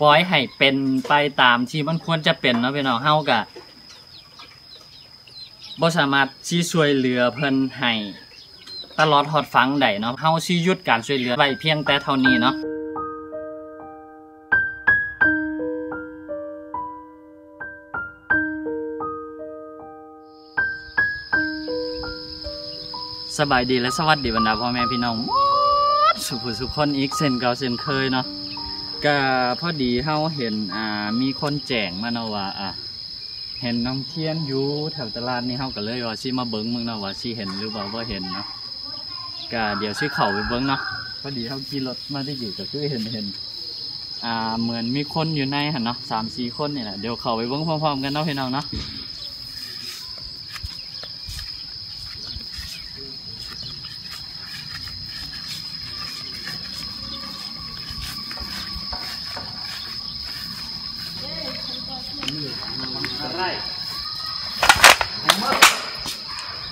ปล่อยให้เป็นไปตามที่มันควรจะเป็นเนาะพี่น้องเฮาก็บ่สามารถสิช่วยเหลือเพิ่นให้ตลอดฮอดฟังได้เนาะเฮาสิหยุดการช่วยเหลือไว้เพียงแต่เท่านี้เนาะสบายดีและสวัสดีบรรดาพ่อแม่พี่น้องสุขสุขคนอีกเส้นเก่าเส้นเคยเนาะ ก็พอดีเฮาเห็นอ่ามีคนแจ้งมาเนาะว่าอ่าเห็นน้องเทียนอยู่แถวตลาดนี่เฮาก็เลยว่าสิมาเบิ่งมึงเนาะว่าสิเห็นหรือว่าบ่เห็นเนาะก็เดี๋ยวสิเข้าไปเบิ่งเนาะพอดีเฮาขี่รถมาได้อยู่ก็คือเห็นเห็นอ่าเหมือนมีคนอยู่ในหันเนาะสามสี่คนนี่แหละเดี๋ยวเข้าไปเบิ่งพร้อมๆกันเนาะพี่น้องเนาะ อะไร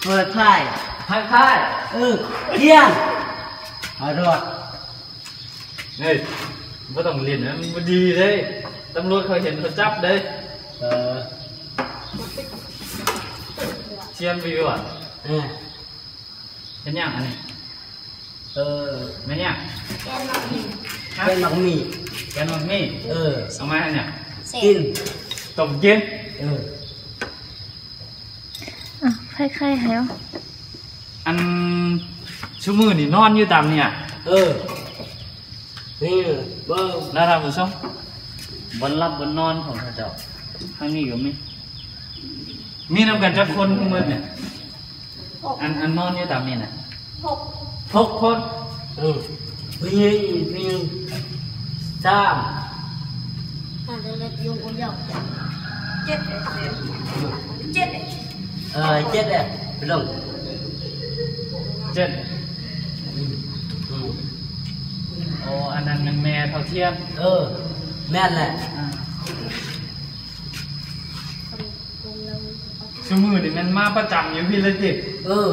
เปิดไพ่ ไพ่ไพ่ เออเที่ยงอรอดเฮ้ยไม่ต้องเรียนนะมันบ่ดีเลยตำรวจเขาเห็นเขาจับเชั่วมือนี่นอนอยู่ตามเนี่ยเออนี่เบิ้งแล้วท่านผู้ชมบนรับบนนอนของเขาเจ้าทางนี้ก็มีมีนำกันจักคนทุกมื้อเนี่ยอันอันนอนอยู่ตามนี่น่ะหกคนเออพี่ยิงพี่ยิงสามเออเจ็ดเลยไปลงเจ็ดอืม โอ้อันนั้นมันแม่เท่าเทียมเออ แม่นแหละชั่วมือนี่มันมาประจำอยู่พี่เลยจิเออ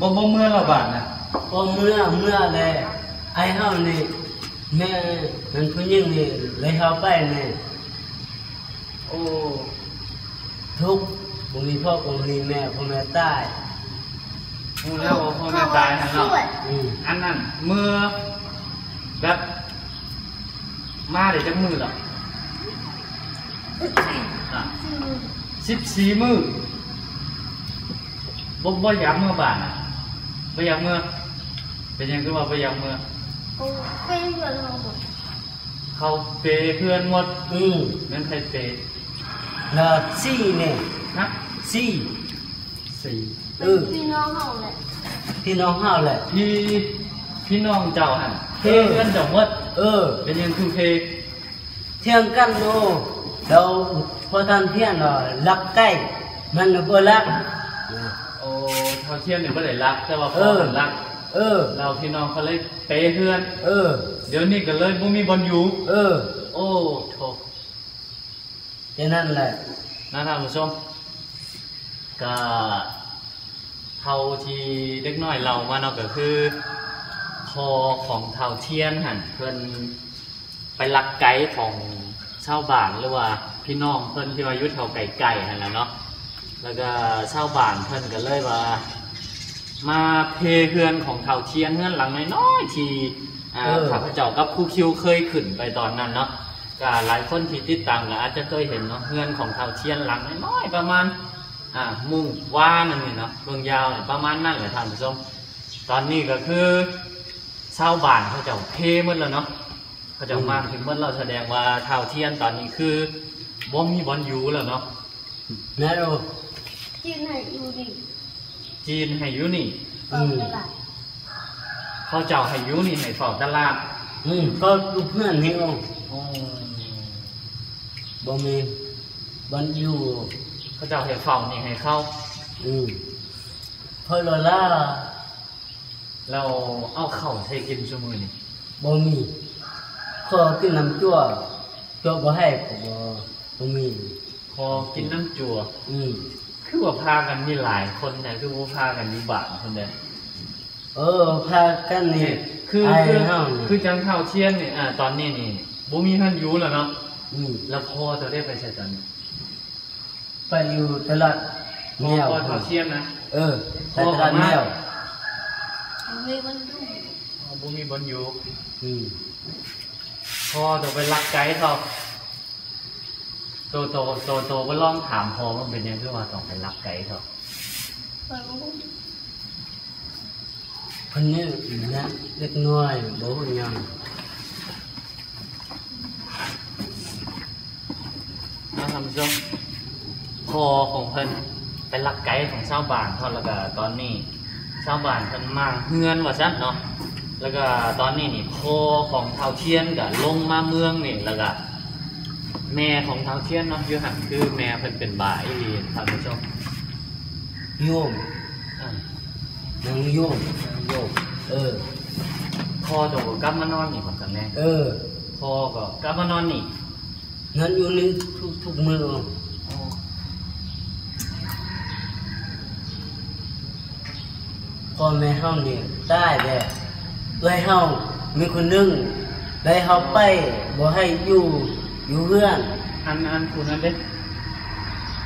บ่บ่เมื่อเราบาดน่ะพอเมื่อเมื่อเลยไอ้เฮานี่แม่มันผู้หญิงนี่เลยเฮาไปนี่โอ้ทุกข์บ่มีพ่อบ่มีแม่พ่อแม่ตายโหแล้วว่าพ่อแม่ตายหั่นเนาะอืมอันนั้นเมื่อแบบมาได้จักมือหรอสิบสี่มือบ่บ่อยากเมื่อบาดน่ะบ่อยากเมื่อเป็นหยังคือว่าบ่อยากเมื่อเขาเปย์เพื่อนหมดอืมเงินไทยเปย์แล้วสี่นี่นะสี่สี่ เออพี่น้องเฮาแหละพี่พี่น้องเจ้าหันเพเออเพื่อนเจ้าหมดเออ เป็นยังคือเพเที่ยงกันโนแล้วพอท่านเที่ยงเนาะรักใกล้มันก็บ่รักนะโอ้เท่าเทียมเนี่ยก็ได้รัก แต่ว่าเอพ่ออมันรักเออ เราพี่น้องเขาเลยเปย์เพื่อน เออ เดี๋ยวนี้ก็เลยบ่มีบอลอยู่เออ โอ้โถแค่นั้นแหละนะท่านผู้ชมก็ เท่าที่เด็กน้อยเรามาเนาะก็คือพอของเท่าเทียนหันเพิ่นไปลักไก่ของชาวบ้านหรือว่าพี่น้องเพิ่นที่ว่าอยุทธแถวไก่ไก่หันแหละเนาะแล้วก็ชาวบ้านเพิ่นก็เลยว่า มาเพเฮือนของเท่าเทียนเฮือนหลังน้อยๆที่อ่าเออข้าพเจ้ากับครูคิวเคยขึ้นไปตอนนั้นเนาะก็หลายคนที่ติดตามก็อาจจะเคยเห็นเนาะเฮือนของเท่าเทียนหลังน้อยๆประมาณ อ่ามุ่งว่านั่นนี่เนาะเบื้องยาวเนี่ยประมาณนั่นแหละท่านผู้ชมตอนนี้ก็คือชาวบ้านเขาเจ้าเพหมดแล้วเนาะเขาเจ้ามาถึงหมดเราแสดงว่าเท่าเทียนตอนนี้คือบ่มีบอลยูแล้วเนาะแม่รู้จีนไหนอยู่ดิจีนให้อยูนี่เออตลาดเขาเจ้าให้อยูนี่ให้เฝ้าตลาดอืมก็ลูกเพื่อนนี่องบ่มีบันอยู่ เขาเจ้าให้เฝ้านี่ให้เข้า อืมพอลล่าเราเอาเข่าใช้กินชั่วมือนี่บ่มีขอกินน้ำจั่วจั่วบ่ให้ก็บ่บ่มีพอกินน้ำจัวอืมคือว่าพากันมีหลายคนแต่คือว่าพากันมีบาทคนเดียวเออพากันนี่คือไอ้คือเฮาคือนี่จังเท่าเทียนเนี่ยอ่าตอนนี้นี่บ่มีเงินอยู่แล้วเนาะอืมแล้วพ่อจะได้ไปใช้ตอนนี้ ไปอยู่ตลาดพ่แนอวพ่อเขาเชียนนะเออไปตลาดแนวมีคนดูพ่อบ่มีบนอยู่อืมพ่อต้องไปรักไกด์เขาโตโตโตโตก็ลองถามพ่อว่าเป็นยังไงคือว่าต้องไปรักไกด์เขาไปรู้คนนี้นะเล็กน้อยบ่ฮู้หยังนะท่านผู้ชม พ่อของเพิ่นเป็นรักไกด์ของชาวบ้านเขาแล้วก็ตอนนี้ชาวบ้านเพิ่นมาเฮือนว่าซั่นเนาะแล้วก็ตอนนี้นี่พ่อของเฒ่าเทียนก็ลงมาเมืองนี่แล้วก็แม่ของเฒ่าเทียนเนาะอยู่หันคือแม่เพิ่นเป็นบ่าอีหลีท่านผู้ชมโยมอ่า นางโยมโยมเออพ่อโตก็กลับมานอนนี่เหมือนกันแน่เออพ่อก็กลับมานอนนี่งั้นอยู่นี่ทุกทุกมื้อ พ่อแม่เฮานี่ตายแล้วเอ้ยเฮามีคนหนึงได้เฮาไปบ่ให้อยู่อยู่เฮือนอันอันคุณนั่นเด้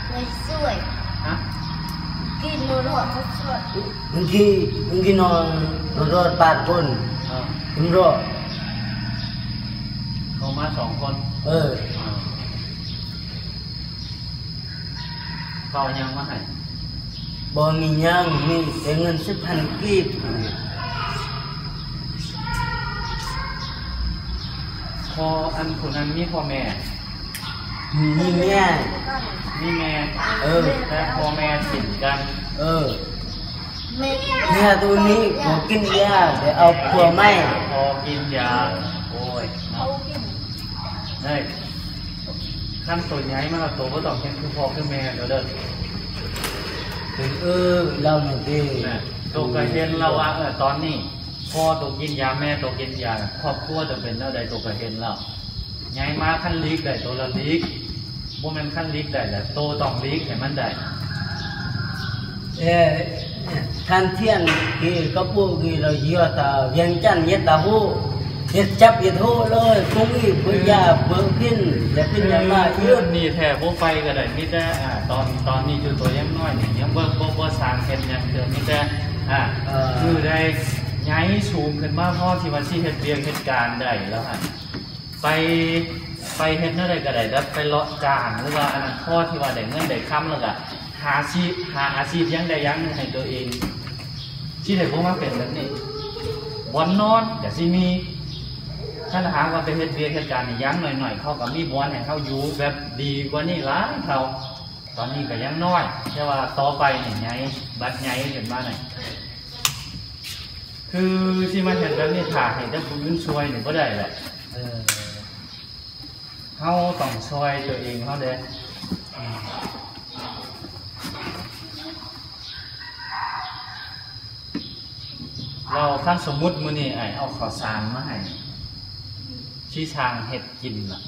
ไม่สวยฮะกินรัวๆเขาสวยบางทีบางทีนอนนอนรอดปาดคนเออผมรอดเขามาสองคน เอออ่าเขาเอายังมาให้ บ่มีหยังมีแต่เงินสิบพันกีบพออันคุณนั้นมีพ่อแม่ มีแม่ มีแม่ เออ แต่พ่อแม่สินกัน เออแม่แม่ตัวนี้บ่กินยาเดี๋ยวเอาผัวไม่พอกินยา โอ้ยเขาเนาะกินได้ขั้นตัวใหญ่มากตัวก็ต้องเป็นคือพ่อคือแม่เดี๋ยวเด้อ ถึงเออเรานี่ตินะตัวก็เห็นแล้วว่าเออตอนนี้พ่อตัวกินยาแม่ตัวกินยาครอบครัวจะเป็นเท่าใดตัวก็เห็นแล้วใหญ่มาขั้นลีกได้ตัวละลีกบ่แม่นขั้นลีกได้แหละโตต้องลีกให้มันได้เออท่านเทียนที่ก็พูดที่เราเยอะตาเวียงจันทน์เยอะตาหู เฮ็ดจับเฮ็ดโหเลยคงอีกเบิ่งยาเบิ่งพินอย่าพินอย่ามาเยเรื่อะองนี้แท้บ่ไปก็ได้มีแต่อ่าตอนตอนนี้อยู่ตัวยังน้อยนี่ยังบ่บ่บ่สร้างเฮ็ดหยังเทื่อมีแต่อ่าคือได้ย้ายสูงขึ้นมาพอที่ว่าสิเฮ็ดเวียกเฮ็ดการได้แล้วฮะไปไปเฮ็ดแนวใดก็ได้แล้วไปเลาะจ้างหรือว่าอันนั้นพอที่ว่าได้เงินได้ค้ำแล้วก็หาอาชีพหาอาชีพหยังได้หยังหนึ่งให้ตัวเองที่ได้บ่มาเป็นแบบนี้บ่อนนอนก็สิมี ถ้าหากว่าเป็นเหตุเวียเหตุการณ์ยังหน่อยๆเขาก็มีบอลให้เขาอยู่แบบดีกว่านี่ล้ายเขาตอนนี้ก็ยังน้อยแต่ว่าต่อไปนี่ไงบัดไงเห็นบ้านไหนคือที่มาเห็นแบบนี้ถ่าให้แต่ผู้อื่นช่วยหนึ่งก็ได้แหละเออเขาต้องช่วยตัวเองเขาเด้อเราขั้นสมมุติมือนี่ไอเอาข้าวสารมาให้ ชี้ชางเห็ดกินล่ะ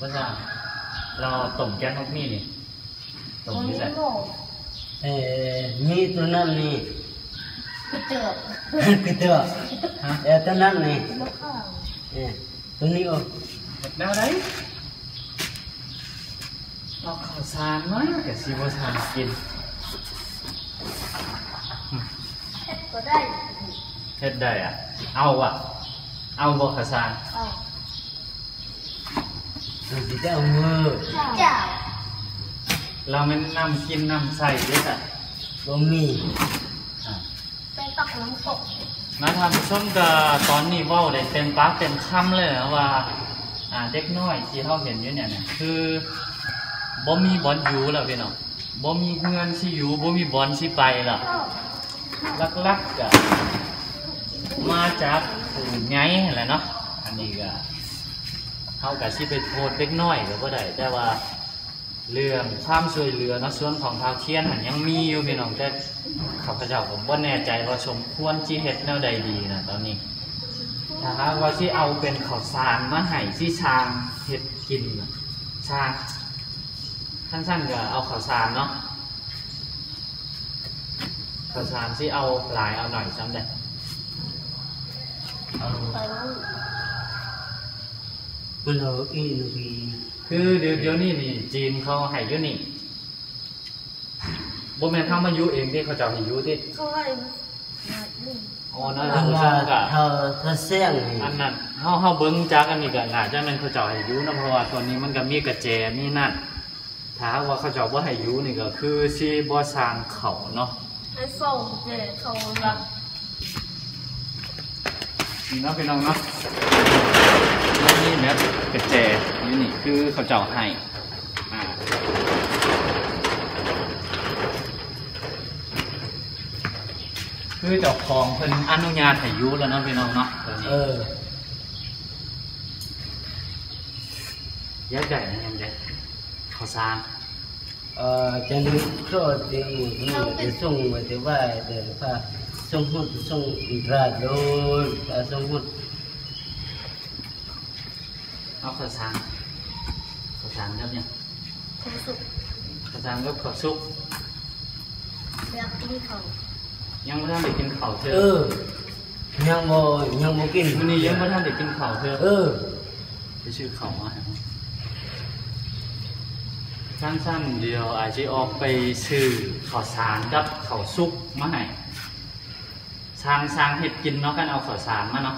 ว่าจะเราต้มแกงนกนี่นี่ต้มคนนี่นี้แหละโง่เออมีตัวนั้นนี่กระเจิบคือตัวฮะเออตัวนั้นนี่แล้วข้าวเออตัวนี้โอ้เห็ดแนวไหนเอาข้าวสารมาแต่ซีว่าชางกินเฮ็ดก็ได้เฮ็ดได้อะเอาอะ เอาบ่ข้าวสารเอามันสิจะเอามือเจ้าเราไม่นำกินนำใส่ด้วยอะบ่มีอะไปตักน้ำตกนะท่านผู้ชมก็ตอนนี้เว้าได้เต็มปากเต็มคำเลยนะว่าอ่าเด็กน้อยที่เขาเห็นอยู่เนี่ยนะคือบ่มีบอลอยู่แล้วพี่น้องบ่มีเงินสิอยู่บ่มีบอลสิไปแล้วลักๆก็มาจาก ผู้ใหญ่นั่นแหละเนาะอันนี้ก็เขาก็สิไปโทษเด็กน้อยก็บ่ได้แต่ว่าเรื่องความช่วยเหลือนะส่วนของทาวเทียนหันยังมีอยู่พี่น้องแต่ข้าพเจ้าผมว่าแน่ใจว่าสมควรที่เฮ็ดแนวใดดีนะตอนนี้ถ้าหากว่าที่เอาเป็นข้าวสารมาให้ที่ช้างเฮ็ดกินน่ะช้างสั้นๆก็เอาข้าวสารเนาะข้าวสารที่เอาหลายเอาหน่อยซ้ำได้ มันเอาอีนกีคือเดี๋ยวเดี๋ยวนี้นี่ จีนเขาให้อยู่นี่บ่แม่นทำมาอยู่เองที่เขาเจ้าให้อยู่ที่เขาให้มาลุ่มอ๋อนั่นอัท่านนผู้ชว่ามก็เธอเธอเสียงอันนั้นเฮาเฮาเบิ่งจักอันนี้ก็น่าจะแม่นเขาเจ้าให้อยู่นะเพราะว่าตัวนี้มันก็มีกระแจมีนั่นถ้าหากว่าเขาเจ้าบ่ให้อยู่นี่ก็คือสิบ่สร้างเขาเนาะให้ส่งเจเขาละ นี่เนาะพี่น้องเนาะนี่แบบกระแจนี่นี่คือเขาเจ้าให้อ่าคือเจ้าของเพิ่นอนุญาตให้อยู่แล้วเนาะพี่น้องเนาะตัวนี้เออย้ายใหญ่นะยังไงข้าวสารเออจะนึกโคตรดีนี่จะส่ งมาที่ว่าเดี๋ยวพาส่งหุ่นส่งราดโดนพาส่งหุ่นเอาข้าวสารข้าวสารครับเนี่ยเขาสุกข้าวสารกับข้าวซุปอยากกินเขายังไม่ทันได้กินข้าวเธเอออยังโมยังโมกินวันนี้ยังไม่ทันได้กินข้าวเธอเออไปชื่อข้าวมาให้สั้นๆเดียวอาจจะออกไปซื้อข้าวสารกับข้าวซุปมาให้ สร้างสร้างเห็ดกินเนาะกันเอาข้าวสารมาเนาะ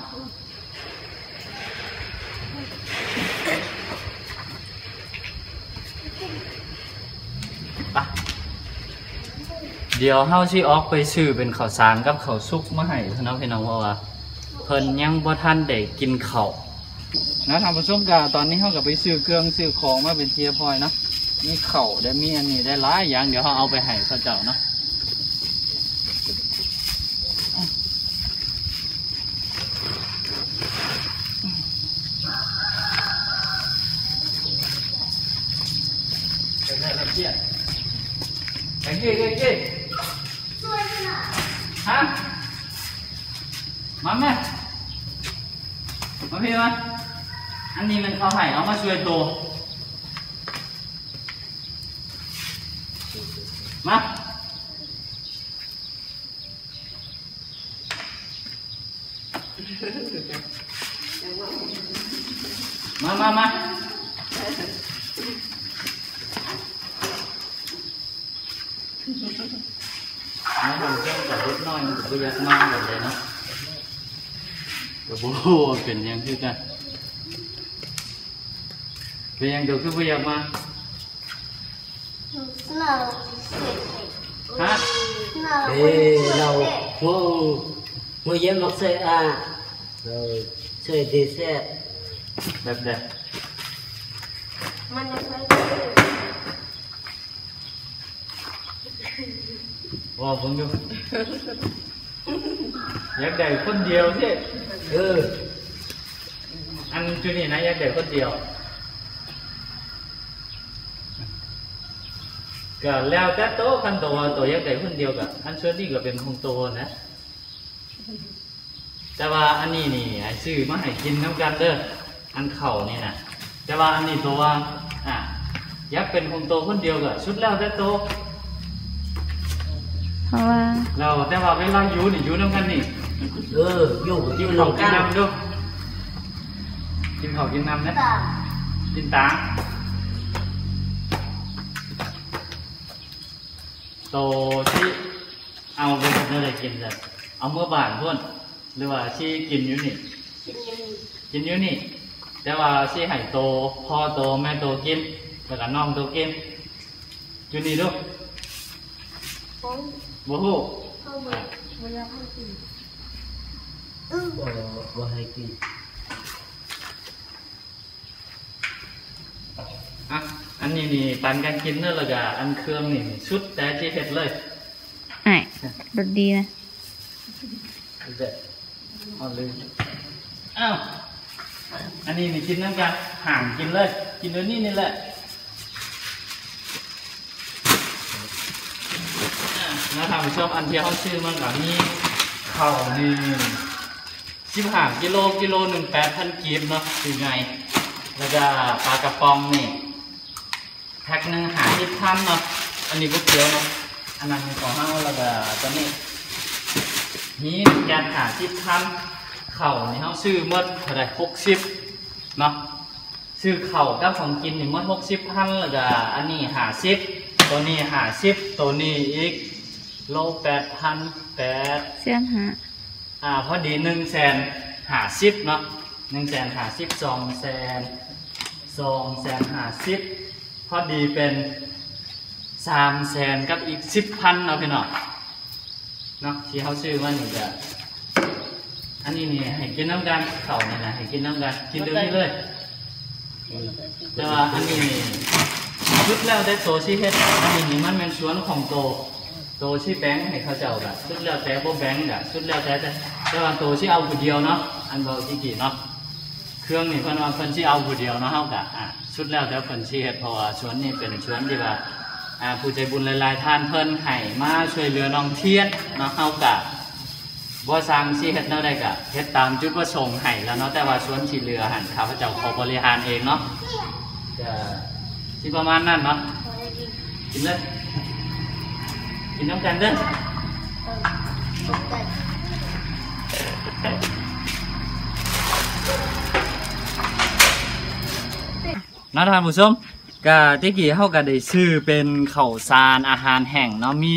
ไปเดี๋ยวเฮาสิออกไปซื้อเป็นข้าวสารกับข้าวซุปมาให้เนาะพี่น้องเพราว่าเพิ่นยังบ่ทันได้กินข้าวนะท่านผู้ชมกะตอนนี้เฮาก็ไปซื้อเครื่องซื้อของมาเป็นเทียพอยเนาะมีข้าได้มีอันนี้ได้หลายอย่างเดี๋ยวเฮาเอาไปให้เขาเจ้าเนาะไปได้แล้วเกียรไปเก้เก้เก้ฮะ มาแม่ มาพี่มา อันนี้มันเขาให้เอามาช่วยตัว มา มามามาเอาผมเจ้าแต่เล็กน้อยมันก็ยักมากแบบเลยเนาะก็บ่รู้ว่าเป็นหยังคือกันเป็นหยังเดี๋ยวคือบ่อยากมาหนาวเสร็จฮะหนาวเอ้เราโมโมเยี่ยมมักเสยอะเราเสยดีเสย แบบแบบมันยังไม่ว่าผมอยู่อยากได้คนเดียวสิเออ อันจุนี่นะอยากได้คนเดียว ก็แล้วแต่โตะคันโตว่าโตอยากได้คนเดียวกับอันเชิญนี่ก็เป็นของโตนะ แต่ว่าอันนี้นี่ไอ้ซื้อมาให้กินน้ำกันเด้อ อันเข่านี่นะแต่ว่าอันนี้ตัวว่าอะอยักเป็นของโตคนเดียวก็ชุดแล้วแต่โตเพราะว่าเราแต่ว่าเวลาอยู่นี่อยู่น้ำกันนี่เอออยู่กิอยู่นหลข้าวงกินกันน้ำดูกินข้าวกินน้ำนะตากินตางโตที่เอาไปทำอะไรกินเลยเอาเมื่อบานพ่นหรือว่าที่กินอยู่นี่กินยังกินอยู่นี่ แต่ว่าที่ให้โตพ่อโตแม่โตกินแล้วก็น้องโตกินอยู่นี่ลูกผมบ่ฮู้เข้ามาเวลาให้กินเออบ่ให้กินอะอันนี้นี่ปันกันกินเนอะแล้วก็อันเครื่องนี่ชุดแต่ที่เฮ็ดเลยไอ้รสดีนะเด็ดเอาเลยอ้าว อันนี้นี่กินน้ำกันห่างกินเลย กินเดี๋ยวนี้นี่แหละนะท่านผู้ชมอันที่เขาชื่อมันกับนี่ข้านี่สิบห้ากิโลกิโลหนึ่งแปดพันกีบเนาะคือไง แล้วก็ปลากระป๋องนี่แพ็คหนึ่งหาที่พันเนาะอันนี้ก็เกียวเนาะอันนั้นของเฮาแล้วก็ตอนนี้นี่แกนหาที่พัน เข่านี่เฮาซื้อหมดเท่าไหร่หกสิบเนาะซื้อเข่าวกับของกินนี่หมดหกสิบพันแล้วก็อันนี้หาสิบตัวนี้หาสิบตัวนี้อีกโลแปดพันแปดเสียนหาอ่าพอดีหนึ่งแสนหาสิบเนาะหนึ่งแสนหาสิบสองแสนสองแสนหาสิบพอดีเป็นสามแสนกับอีกสิบพันเนาะพี่น้องเนาะที่เขาซื้อมานี่จะ อันนี้นี่ให้กินน้ำกันเข่านี่นะให้กินน้ำกันกินเดี๋ยวนี้เลย แต่ว่าอันนี้นี่ชุดแล้วแต่โตที่เฮ็ดอันนี้นี่มันเป็นสวนของโตโตที่แบงค์ให้เขาเจ้าแบบชุดแล้วแต่บ่แบงค์แบบชุดแล้วแต่แต่แต่ว่าโตที่เอาผู้เดียวเนาะอันเบาที่กี่เนาะเครื่องนี่เพิ่นว่าเพิ่นที่เอาผู้เดียวเนาะเฮากะอะชุดแล้วแต่เพิ่นสิเฮ็ดเพราะว่าสวนนี่เป็นสวนที่ว่าอ่าผู้ใจบุญหลายๆท่านเพิ่นให้มาช่วยเหลือน้องเทียนเนาะเฮากะ บ่สร้างสิเฮ็ดแนวใดกะเฮ็ดตามจุดประสงค์ให้แล้วเนาะแต่ว่าสวนที่เหลือหันข้าพเจ้าขอบริหารเองเนาะจะที่ประมาณนั้นเนาะกินเลยกินน้ำกันเด้อเออตกใจนะท่านผู้ชมกะติกี้เฮาก็ได้ซื้อเป็นข้าวสารอาหารแห้งเนาะมี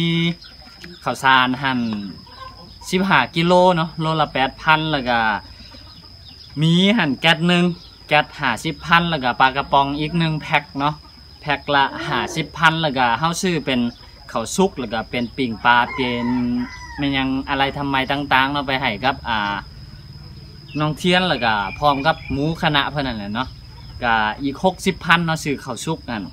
ข้าวสารหั่น 15กิโลเนาะโลละ8,000แล้วก็มีหั่นแก๊สหนึงแก๊ส50,000แล้วก็ปลากระป๋องอีกหนึ่งแพ็คเนาะแพ็คละ50,000แล้วก็เฮาซื้อเป็นข้าวสุกแล้วก็เป็นปิ่งปลาเป็นม่นยังอะไรทำไมต่างๆเนาะไปให้กับอ่าน้องเทียนแล้วก็พร้อมกับหมูคณะเพิ่นนั่นแหละเนาะก็อีกหกสิบพันเนาะซื้อข้าวสุกนั่น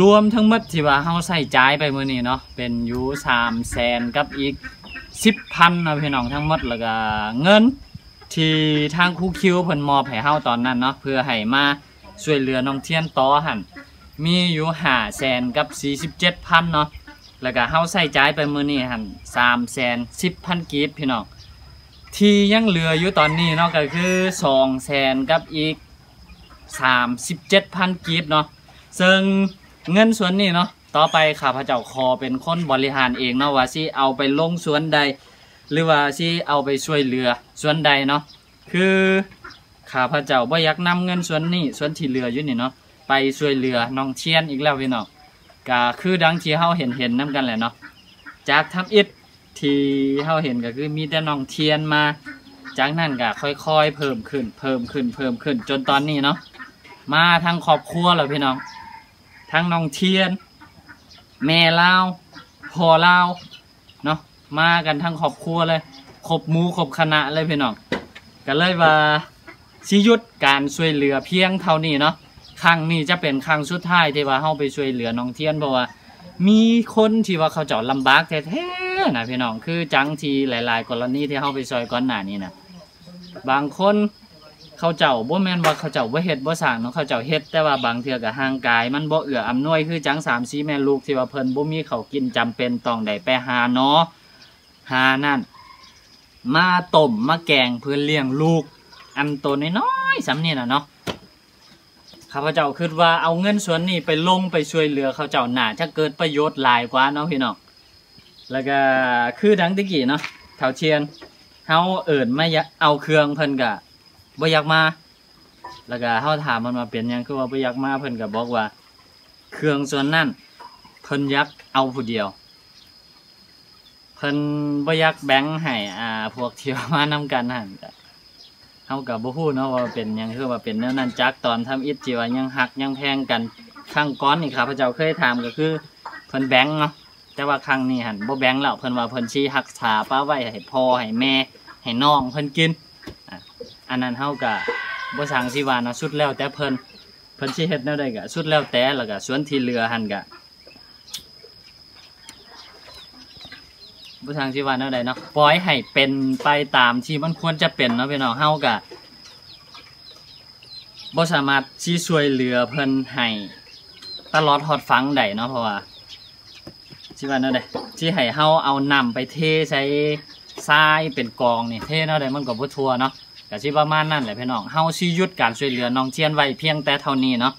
รวมทั้งหมดที่ว่าเฮาใส่จ่ายไปมื้อนี้เนาะเป็นอยู่สามแสนกับอีก สิบพันนะพี่น้องทั้งหมดแล้วก็เงิน ที่ทางครูคิวเพิ่นมอบให้เฮาตอนนั้นเนาะเพื่อให้มาช่วยเหลือน้องเทียนต่อหันมีอยู่ห้าแสนกับสี่สิบเจ็ดพันเนาะแล้วก็เฮาใส่จ่ายไปมื้อนี้หันสามแสนสิบพันกีบพี่น้องที่ยังเหลืออยู่ตอนนี้เนาะก็คือสองแสนกับอีกสามสิบเจ็ดพันกีบเนาะซึ่งเงินส่วนนี้เนาะ ต่อไปข้าพเจ้าขอเป็นคนบริหารเองเนาะว่าสิเอาไปลงสวนใด หรือว่าสิเอาไปช่วยเหลือสวนใดเนาะคือข้าพเจ้าบ่อยากนำเงินสวนนี้สวนที่เหลืออยู่นี่เนาะไปช่วยเหลือน้องเชียนอีกแล้วพี่น้องก็คือดังที่เฮาเห็นเห็นนํกันแหละเนาะจากทำอิฐที่เฮาเห็นก็คือมีแต่น้องเทียนมา จากนั้นก็ค่อยๆ เพิ่มขึ้น เพิ่มขึ้นเพิ่มขึ้นจนตอนนี้เนาะมาทั้งครอบครัวแล้วพี่น้องทั้งน้องเทียน แม่เล่าพ่อเล่าเนาะมากันทั้งครอบครัวเลยครบหมูครบคณะเลยพี่น้องก็เลยว่าสิยุดการช่วยเหลือเพียงเท่านี้เนาะครั้งนี้จะเป็นครั้งสุดท้ายที่ว่าเฮาไปช่วยเหลือน้องเทียนเพราะว่า มีคนที่ว่าเขาเจาะลำบากแท้ๆนะพี่น้องคือจังที่หลาย ๆ กรณีที่เฮาไปช่วยก่อนหน้านี้นะบางคน เขาเจ้าบ่แม่นว่าเขาเจ้าบ่เฮ็ดบ่สร้างเนาะเขาเจ้าเฮ็ดแต่ว่าบางเทื่อก็ห่างกาย มันบ่เอื้ออำนวยคือจัง3 4แม่ลูกที่ว่าเพิ่นบ่มีเขาวกินจำเป็นต้องได้ไปหาเนาะหานั่น มาต้มมาแกงเพื่อเลี้ยงลูก อันโตน้อยๆสำเนี่น่ะเนาะข้าพเจ้าคิดว่าเอาเงินส่วนนี้ไปลงไปช่วยเหลือเขาเจ้าหน่าจะเกิดประโยชน์หลายกว่าเนาะพี่น้องแล้วก็คือดังตะกี้เนาะเฒ่าเชียนเฮาเอิ้นมายากเอาเครื่องเพิ่นก็ บ่อยากมา แล้วก็เฮาถามมันมาเป็นหยังคือว่าบ่อยากมาเพิ่นก็บอกว่า เครื่องส่วนนั้นเพิ่นอยากเอาผู้เดียว เพิ่นบ่อยากแบ่งให้อ่า พวกที่ว่ามานํกันหั่นก็เฮาก็บ่ฮู้เนาะว่าเป็นหยังคือว่าเป็นแนวนั้นจักตอนทำอิฐที่ว่ายังฮักยังแพงกันครั้งก่อนนี่ข้าพเจ้าเคยถามก็คือเพิ่นแบ่งเนาะแต่ว่าครั้งนี้หั่นบ่แบ่งแล้วเพิ่นว่าเพิ่นสิรักษาป้าไว้ให้พ่อให้แม่ให้น้องเพิ่นกิน อันนั้นเฮาก็บ่สั่งสิว่าเนาะสุดแล้วแต่เพิ่นเพิ่นสิเฮ็ดแนวใดก็สุดแล้วแต่แล้วก็ส่วนที่เหลือหั่นก็บ่สั่งสิว่าแนวใดเนาะปล่อยให้เป็นไปตามที่มันควรจะเป็นเนาะพี่น้องเฮาก็บ่สามารถสิช่วยเหลือเพิ่นให้ตลอดฮอดฟังได้เนาะเพราะว่าสิว่าแนวใดสิให้เฮาเอาน้ำไปเทใส่ทรายเป็นกองนี่เท่เนาะได้มันก็บ่ทั่วเนาะ ก็สิประมาณนั้นแหละพี่น้องเฮาสิหยุดการช่วยเหลือน้องเจียนไว้เพียงแต่เท่านี้เนาะ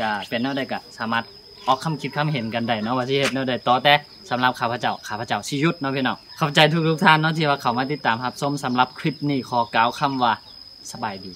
ก็เป็นแนวใดก็สามารถออกคำคิดคำเห็นกันได้เนาะว่าสิเฮ็ดแนวใดต่อแต่สำหรับข้าพเจ้าข้าพเจ้าสิหยุดเนาะพี่น้องขอบใจทุกๆท่านเนาะที่ว่าเข้ามาติดตามรับชมสำหรับคลิปนี้ขอกล่าวคำว่าสบายดี